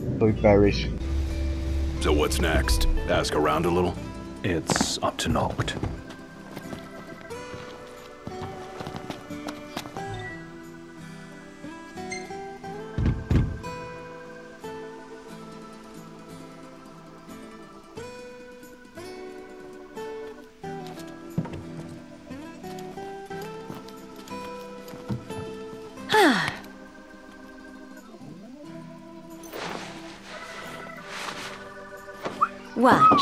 Louis Parrish. So what's next? Ask around a little? It's up to Noct.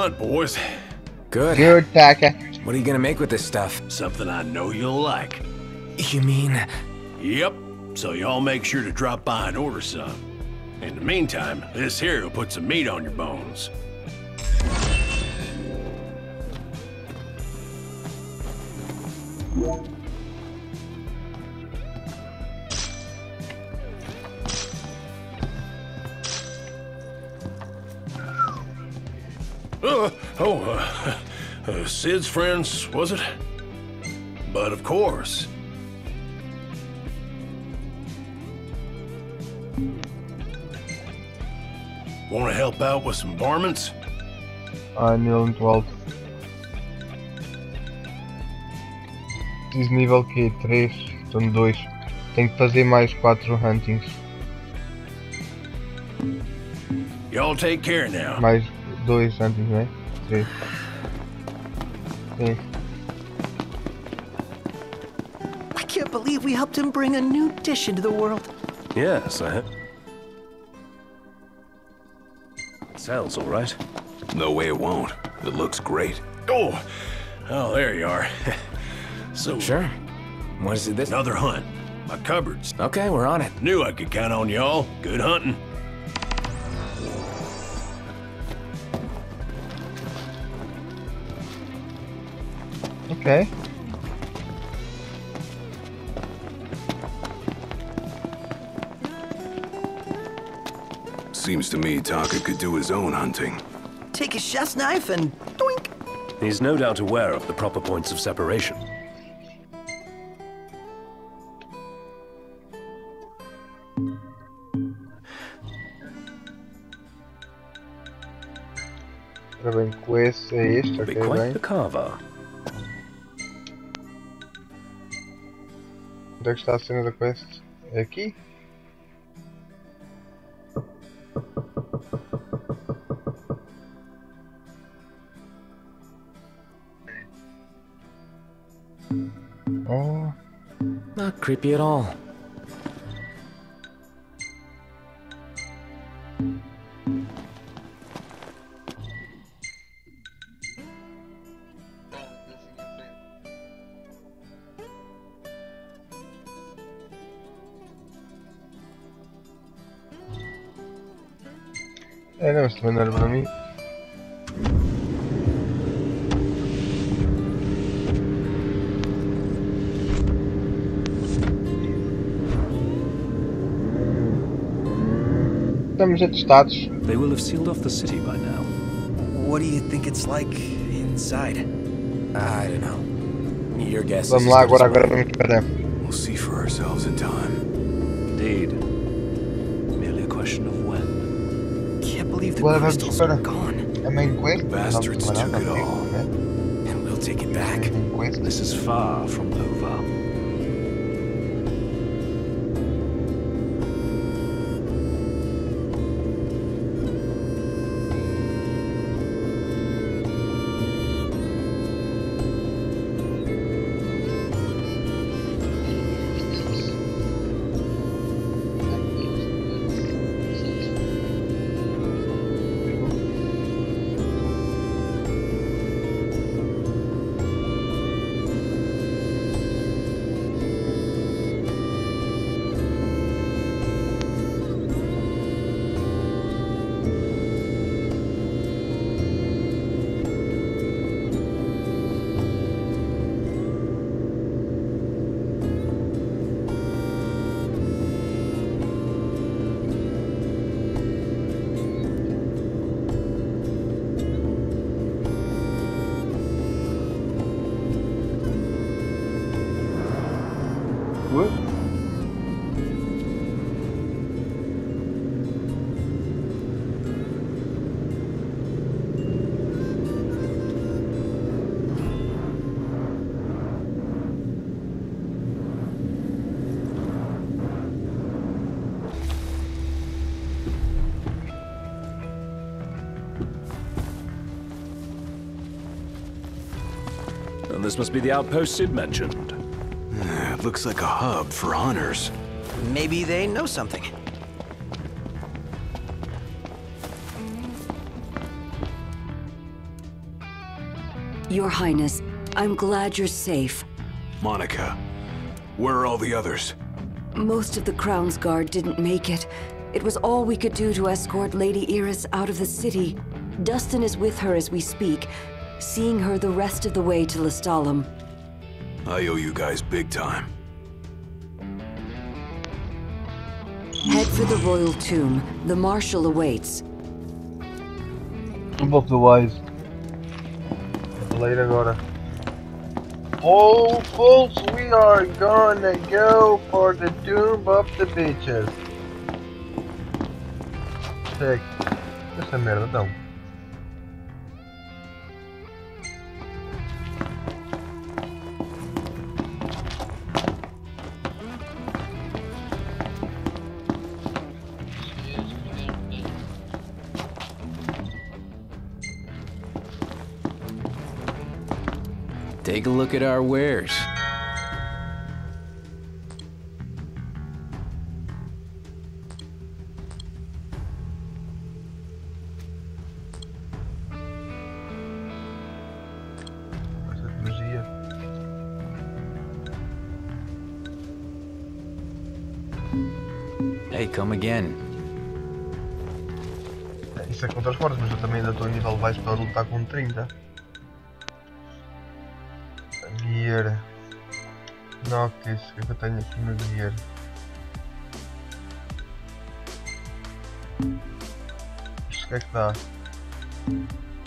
hunt, boys? Good. Good, Takka. What are you gonna make with this stuff? Something I know you'll like. You mean... Yep. So y'all make sure to drop by and order some. In the meantime, this here will put some meat on your bones. Uh, Sid's friends, was it? But of course. Want to help out with some varmints? Nível muito alto. Preciso nível que 3, estou no 2. Tenho que fazer mais 4 huntings. Y'all take care now. Mais 2 huntings, não é? 3. Sim. I can't believe we helped him bring a new dish into the world. Yes, I... Sounds all right. No way it won't. It looks great. Oh, oh, there you are. so, Sure. What is it this... another hunt. My cupboards. Okay, we're on it. Knew I could count on y'all. Good hunting. Ok. Seems to me Takka could do his own hunting. Take his chef's knife and doink. He's no doubt aware of the proper points of separation. Ora bem, com esse Be quite the carver. É que está a aqui? Oh, Not creepy at all. É, não, isto também não era para mim. Estamos atestados. They will have sealed off the city by now. What do you think it's like inside? I don't know. Your guess is Vamos as lá, good as agora, agora mine. vamos para. We'll see for ourselves in time. Indeed. Merely a question of when. Can't believe the vamos crystals are gone. a main quest. Bastards took it all. And we'll take it back. This is far from over. This must be the outpost Sid mentioned. It looks like a hub for hunters. Maybe they know something. Your Highness, I'm glad you're safe. Monica, where are all the others? Most of the Crown's Guard didn't make it. It was all we could do to escort Lady Iris out of the city. Dustin is with her as we speak, seeing her the rest of the way to Lestallum. I owe you guys big time. Head for the royal tomb. The Marshal awaits. Tomb of the Wise. Later, ler agora. Oh, folks, we are gonna go for the Tomb of the Bitches. Segue. Essa merda não. Take a look at our wares. Hey, come again. Isso é contra os fortes, mas eu também ainda estou a nível baixo para lutar com 30. Noctis, o que é que eu tenho aqui no Gear? Isto que é que dá?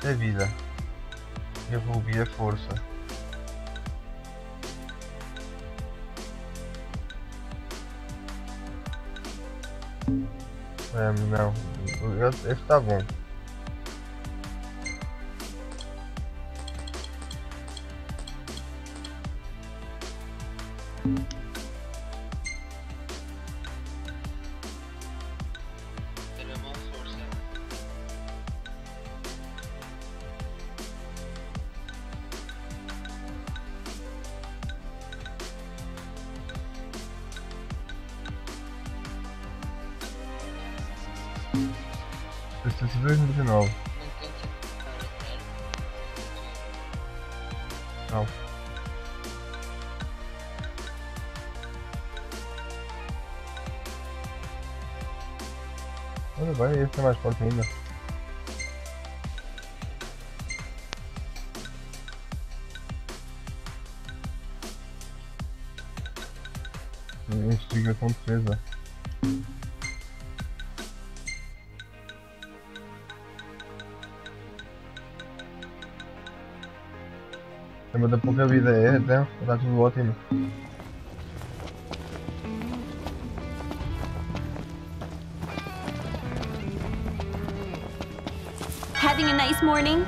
É vida. E a rubi é força. É, não. Esse está bom. Preciso 2,99. Não. Olha, vai, esse é mais forte ainda. Investigação de defesa. Também da. Having a nice morning?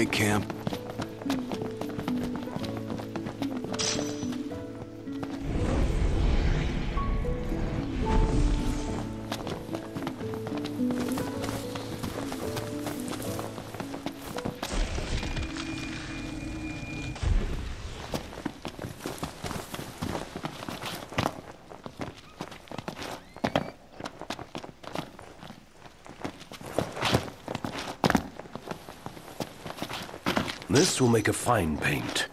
Make camp? This will make a fine paint.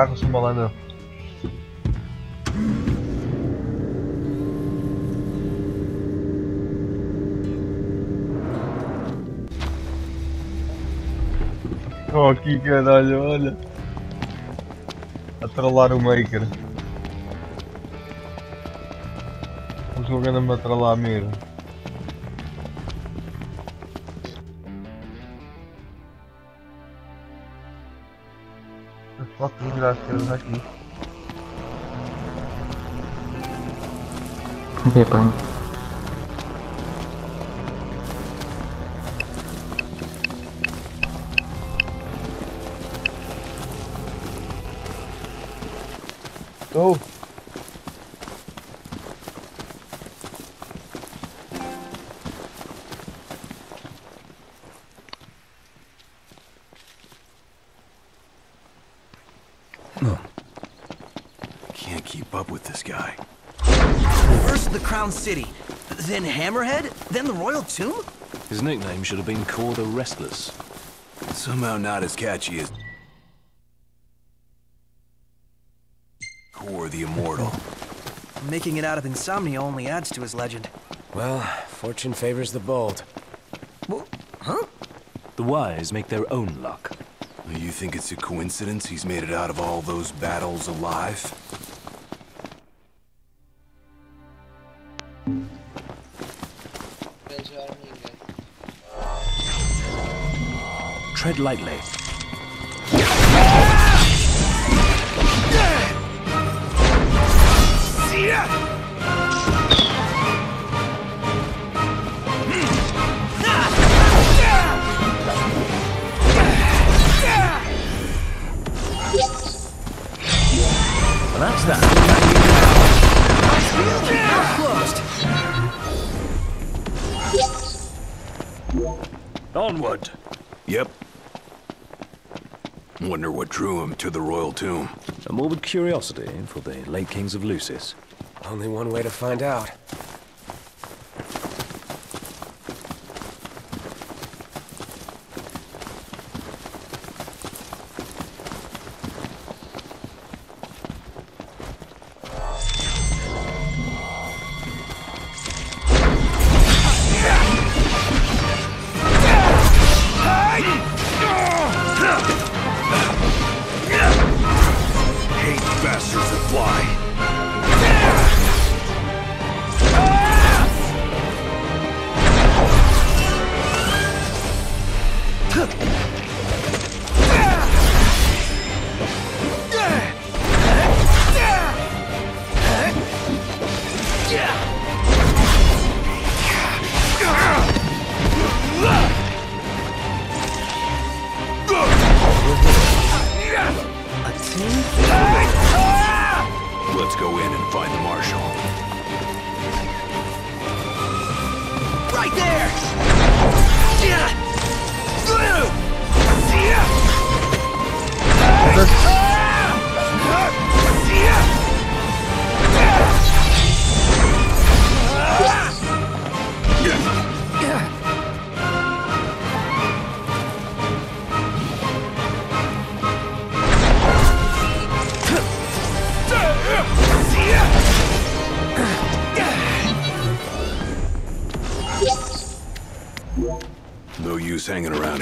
Os carros simulando. Oh, aqui caralho, olha. A trollar o Maker. O jogo anda-me a trollar mesmo. The fuck is graças aqui? Wie pan? Oh! City, then Hammerhead, then the Royal Tomb? His nickname should have been Cor the Restless. Somehow not as catchy as Cor the Immortal. Making it out of insomnia only adds to his legend. Well, fortune favors the bold. Wh- Huh? The wise make their own luck. You think it's a coincidence he's made it out of all those battles alive? Tread lightly. Tomb. A morbid curiosity for the late kings of Lucis. Only one way to find out.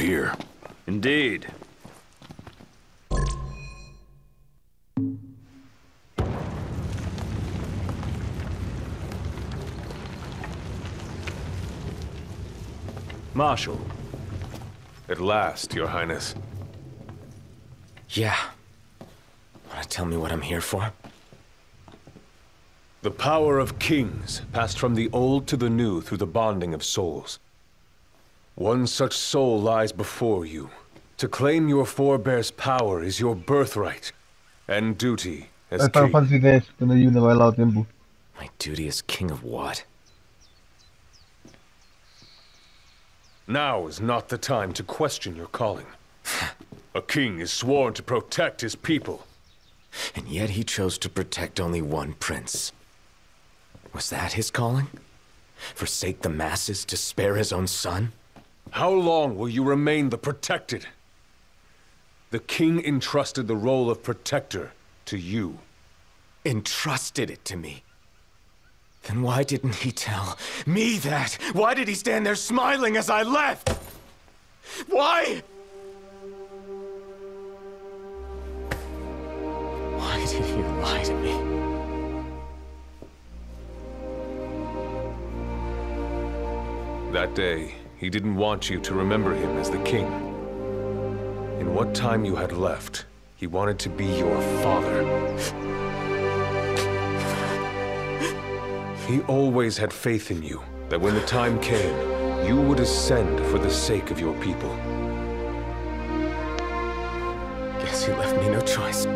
Here. Indeed. Marshal. At last, Your Highness. Yeah. Wanna tell me what I'm here for? The power of kings passed from the old to the new through the bonding of souls. One such soul lies before you. To claim your forebear's power is your birthright and duty as Esta não king. faz ideia quando a Yuna vai lá. My duty as king of what? Now is not the time to question your calling. A king is sworn to protect his people. And yet he chose to protect only one prince. Was that his calling? Forsake the masses to spare his own son? How long will you remain the protected? The king entrusted the role of protector to you. Entrusted it to me. Then why didn't he tell me that? Why did he stand there smiling as I left? Why? Why did he lie to me? That day, he didn't want you to remember him as the king. In what time you had left, he wanted to be your father. He always had faith in you, that when the time came, you would ascend for the sake of your people. Guess he left me no choice.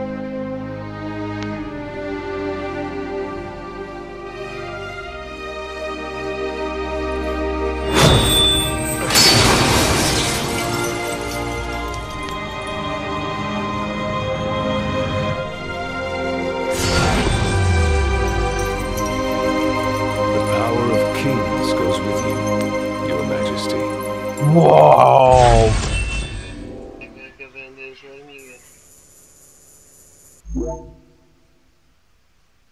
Uau!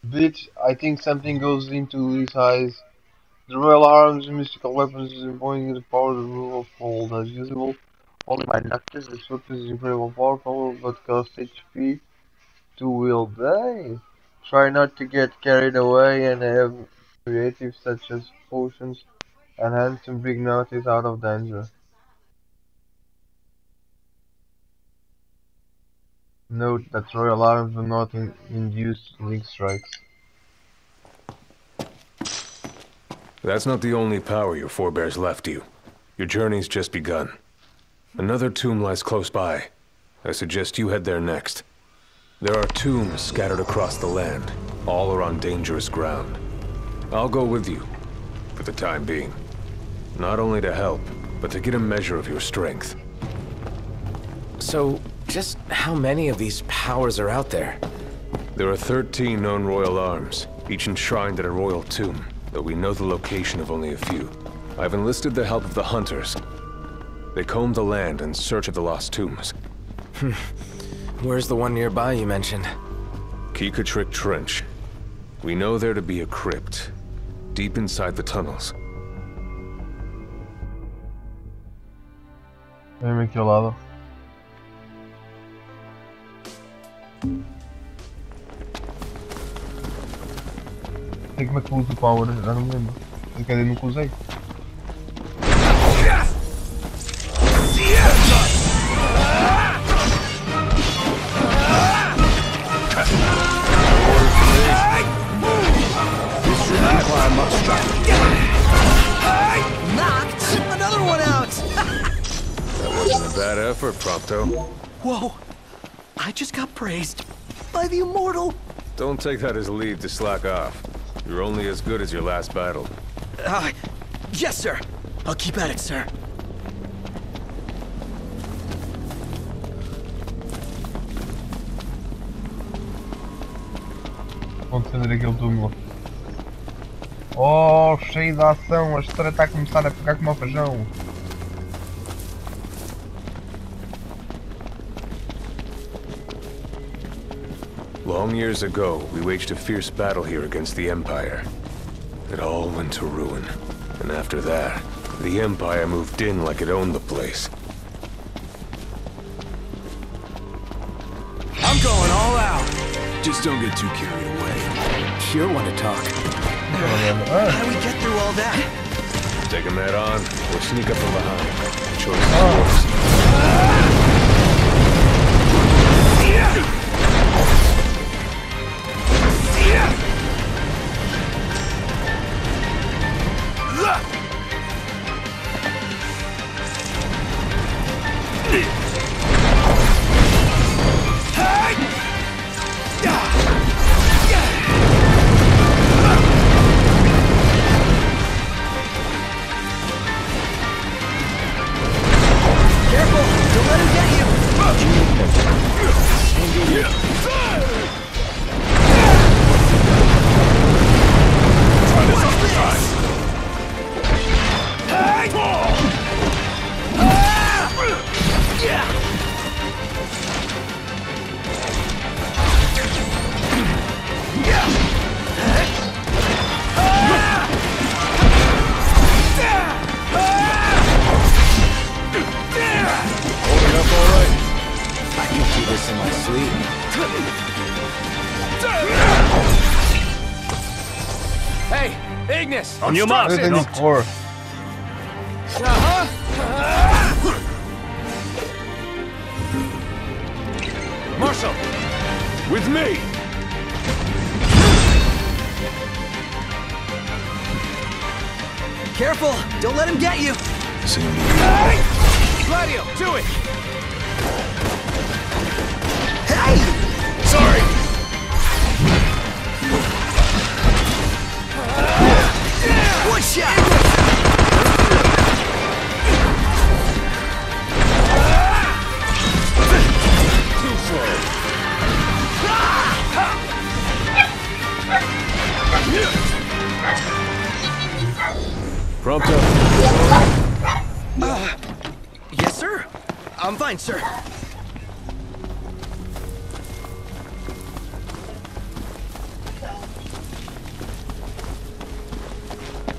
Bitch, I think something goes into his eyes. The royal arms and mystical weapons is employing the power of the rule of gold as usual. Only my Noctis, this weapon is incredibly powerful but costs HP to wield. Hey! Try not to get carried away and have creative such as potions and handsome big Noctis out of danger. Note that royal arms do not in induce link strikes. That's not the only power your forebears left you. Your journey's just begun. Another tomb lies close by. I suggest you head there next. There are tombs scattered across the land. All are on dangerous ground. I'll go with you, for the time being. Not only to help, but to get a measure of your strength. So, just how many of these powers are out there? There are 13 known royal arms, each enshrined at a royal tomb, though we know the location of only a few. I've enlisted the help of the hunters. They comb the land in search of the lost tombs. Hmm. Where's the one nearby you mentioned? Keycatrich Trench. We know there to be a crypt, deep inside the tunnels. Vem aqui ao lado. Sei como é que eu uso o power, já não me lembro. Quer dizer, nunca usei. Effort, Prompto. Whoa! I just got praised by the immortal. Don't take that as a lead to slack off. You're only as good as your last battle. Uh, yes, sir. I'll keep at it, sir. Vou defender aquele túmulo. Oh, cheio de ação, a história está a começar a ficar como o feijão. Long years ago, we waged a fierce battle here against the Empire. It all went to ruin. And after that, the Empire moved in like it owned the place. I'm going all out! Just don't get too carried away. Sure want to talk. How do we get through all that? Take a mat on, we'll sneak up from behind. Choice oh. Careful! Don't! Holding On your mark. Better than before. Marshal! With me! Careful! Don't let him get you! Same you. Gladio, do it! I'm fine, sir.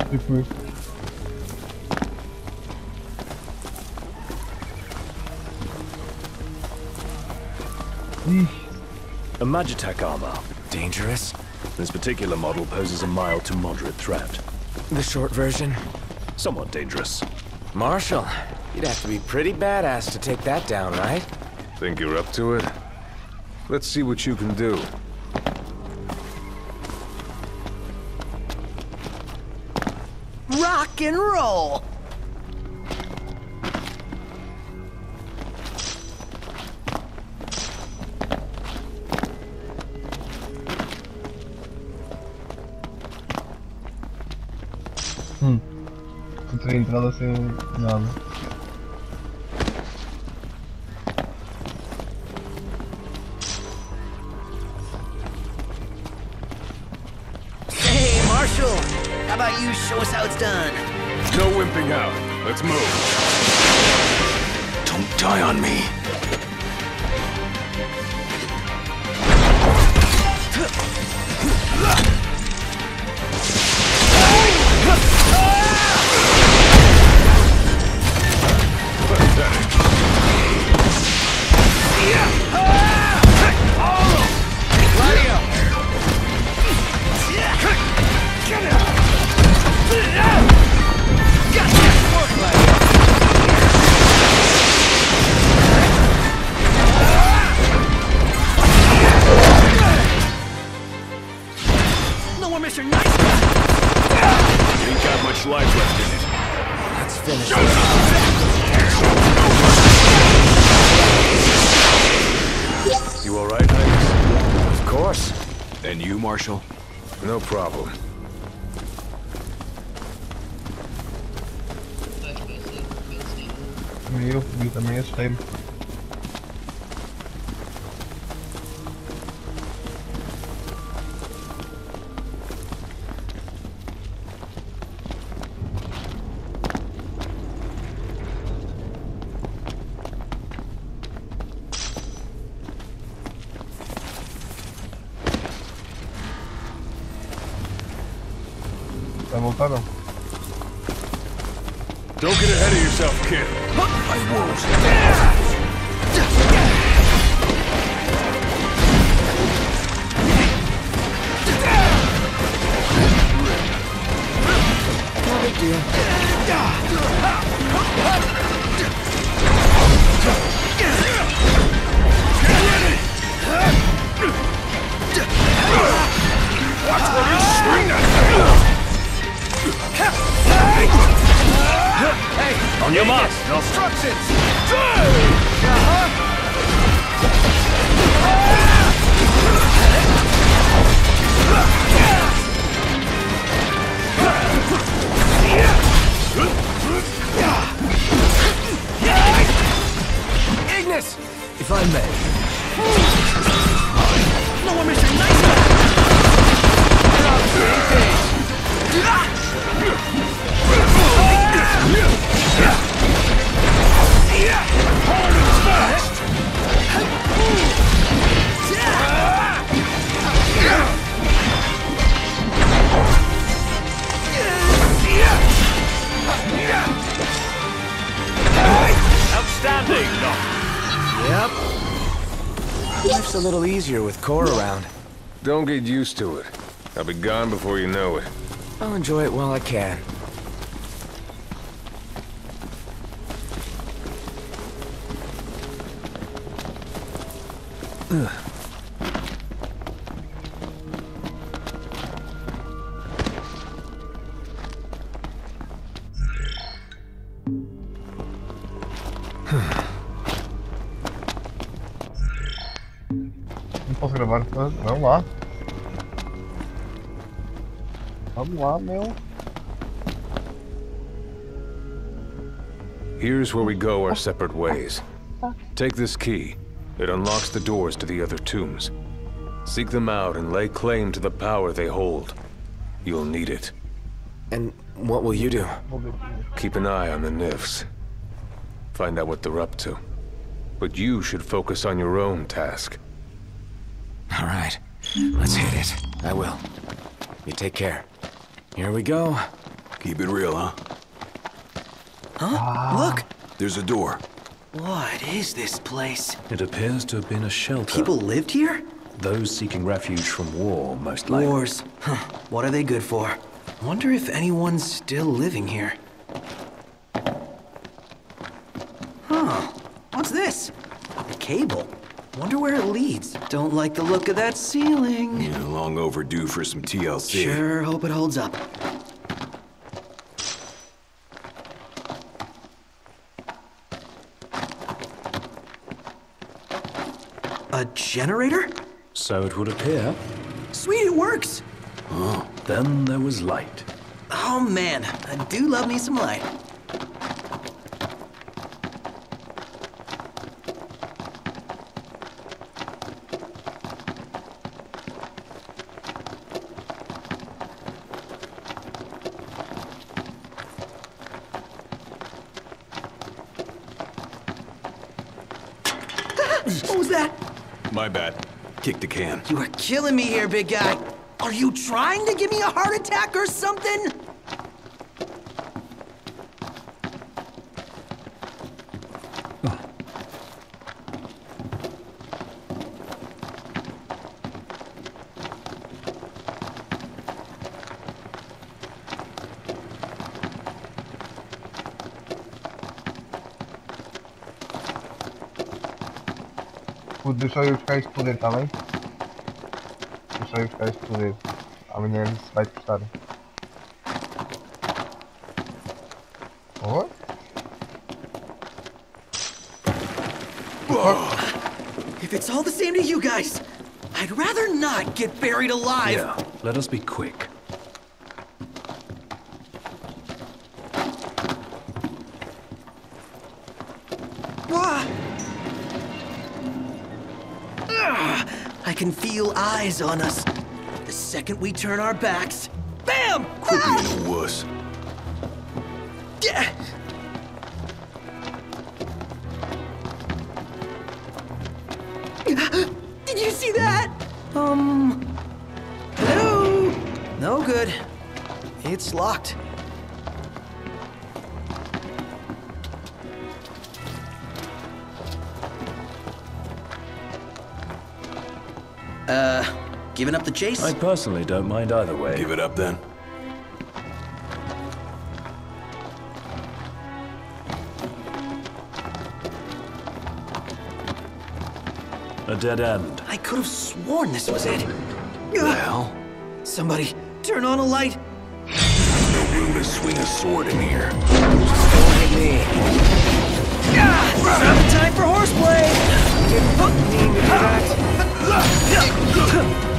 Super. A Magitech armor. Dangerous? This particular model poses a mild to moderate threat. The short version? Somewhat dangerous. Marshal, you'd have to be pretty badass to take that down, right? Think you're up to it? Let's see what you can do. Rock and roll! Tu ter entrado assim, nada. About you show us how it's done? No wimping out. Let's move. Don't die on me. No Marshal? No problem. Também eu, vi também assustei-me. Get used to it. I'll be gone before you know it. I'll enjoy it while I can. Não posso gravar. Vamos lá. Vamos lá, meu. Here's where we go our separate ways. Take this key. It unlocks the doors to the other tombs. Seek them out and lay claim to the power they hold. You'll need it. And what will you do? Keep an eye on the Nifs. Find out what they're up to. But you should focus on your own task. All right, let's hit it. I will. You take care. Here we go. Keep it real, huh? Huh? Look! There's a door. What is this place? It appears to have been a shelter. People lived here? Those seeking refuge from war, most likely. Wars. Huh. What are they good for? Wonder if anyone's still living here. Huh. What's this? A cable. Wonder where it leads. Don't like the look of that ceiling. Yeah, long overdue for some TLC. Sure hope it holds up. A generator? So it would appear. Sweet, it works! Oh. Then there was light. Oh man, I do love me some light. What was that? My bad. Kick the can. You are killing me here, big guy. Are you trying to give me a heart attack or something? Puto, deixa eu ficar explodir, tá bem? Deixa eu ficar explodir. Amanhã se vai testar. Oh? If it's all the same to you guys, I'd rather not get buried alive. Yeah, let us be quick. Can feel eyes on us. The second we turn our backs, bam! Quit being a. Giving up the chase? I personally don't mind either way. Give it up then. A dead end. I could have sworn this was it. Well? Somebody, turn on a light! No room to swing a sword in here. Don't hit me. Ah! not time for horseplay! Didn't me, in fact.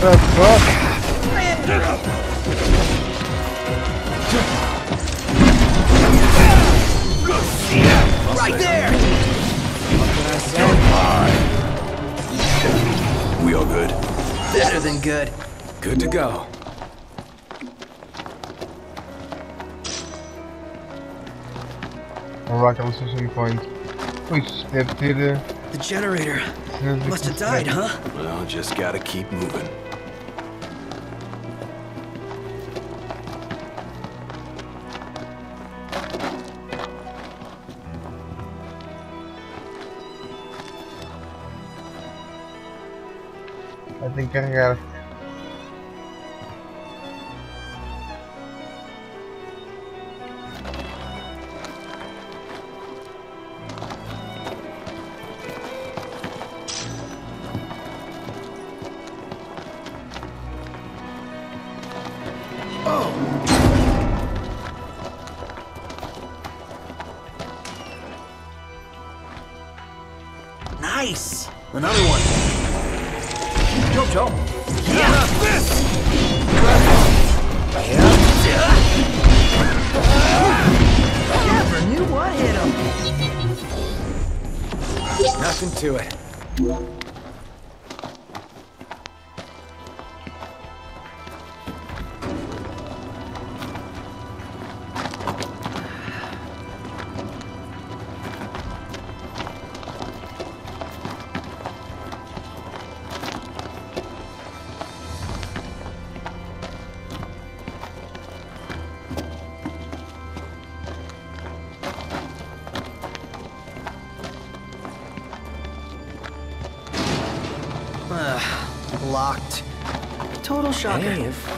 The fuck? Right there. We all good? Better than good. Good to go. Alright, let's see some point. Pois, deve ter. eh, The generator cenas must have died, huh? Well, just gotta keep moving. Vai ter que carregar. Another one. Go, Joe. Yeah. Never knew what hit him. Nothing to it.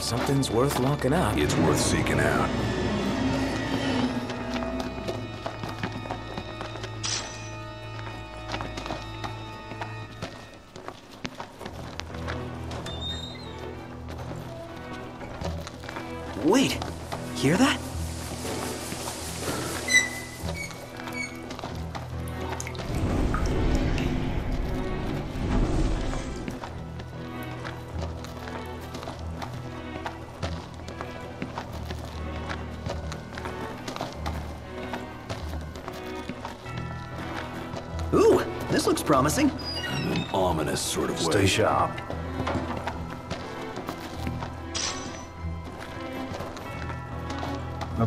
Something's worth locking up. It's worth seeking out. Promising. In an ominous sort of way. Stay sharp. Na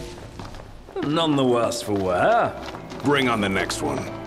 None the worse for wear. Bring on the next one.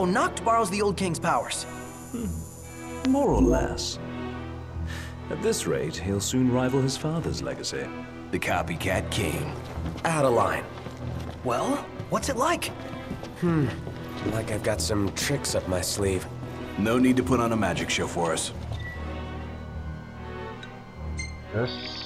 So, Noct borrows the old king's powers. Hmm. More or less. At this rate, he'll soon rival his father's legacy. The copycat king. Out of line. Well, what's it like? Hmm. Like I've got some tricks up my sleeve. No need to put on a magic show for us. Yes.